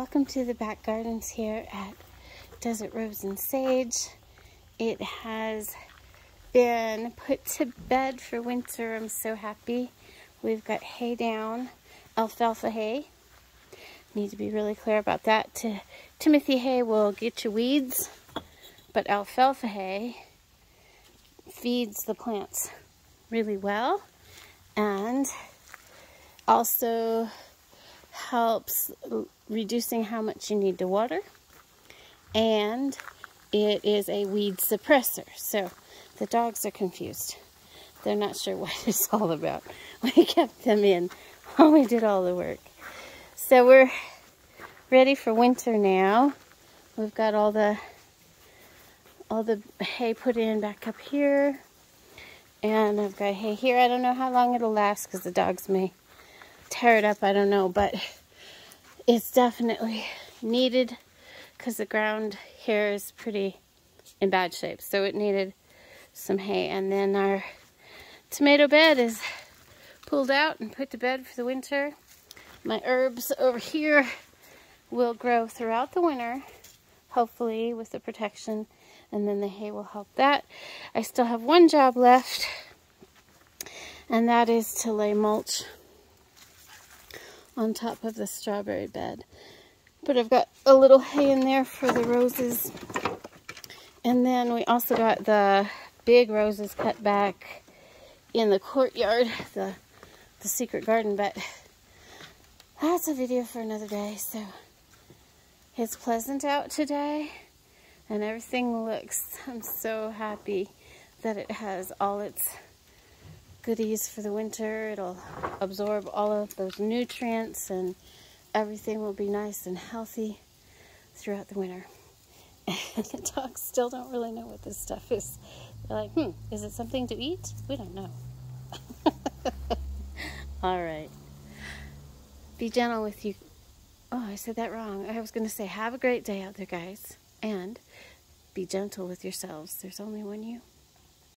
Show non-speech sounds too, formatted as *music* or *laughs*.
welcome to the back gardens here at Desert Rose and Sage. It has been put to bed for winter. I'm so happy. We've got hay down, alfalfa hay. Need to be really clear about that. To, Timothy hay will get you weeds, but alfalfa hay feeds the plants really well and also helps reducing how much you need to water. And it is a weed suppressor. So the dogs are confused. They're not sure *laughs* what it's all about. We kept them in while we did all the work. So we're ready for winter now. We've got all the all the hay put in back up here. And I've got hay here. I don't know how long it'll last because the dogs may tear it up, I don't know, but it's definitely needed because the ground here is pretty in bad shape. So it needed some hay. And then our tomato bed is pulled out and put to bed for the winter. My herbs over here will grow throughout the winter, hopefully with the protection, and then the hay will help that. I still have one job left, and that is to lay mulch on top of the strawberry bed. But I've got a little hay in there for the roses. And then we also got the big roses cut back in the courtyard, *laughs* the, the secret garden. But that's a video for another day. So it's pleasant out today and everything looks, I'm so happy that it has all its goodies for the winter. It'll absorb all of those nutrients and everything will be nice and healthy throughout the winter. And the dogs still don't really know what this stuff is. They're like, hmm, is it something to eat? We don't know. *laughs* all right. Be gentle with you. Oh, I said that wrong. I was going to say, have a great day out there, guys. And be gentle with yourselves. There's only one you.